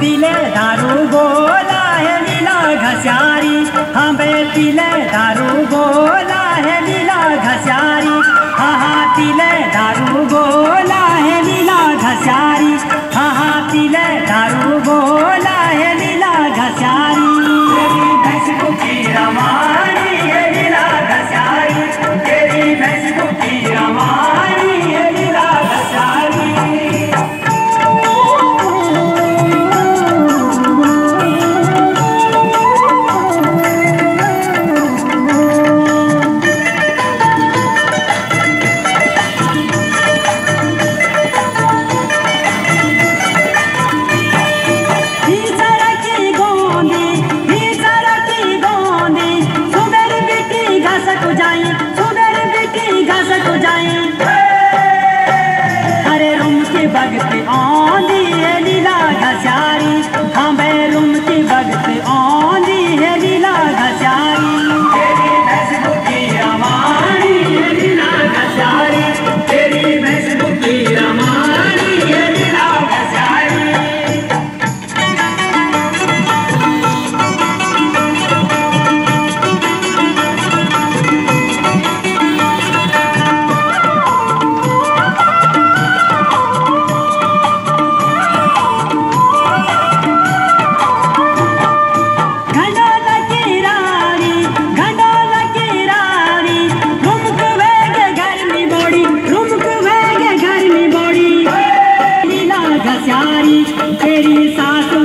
पीले दारू गोला है लीला घसारी हाँ बे पीले दारू तेरी तेरी सासू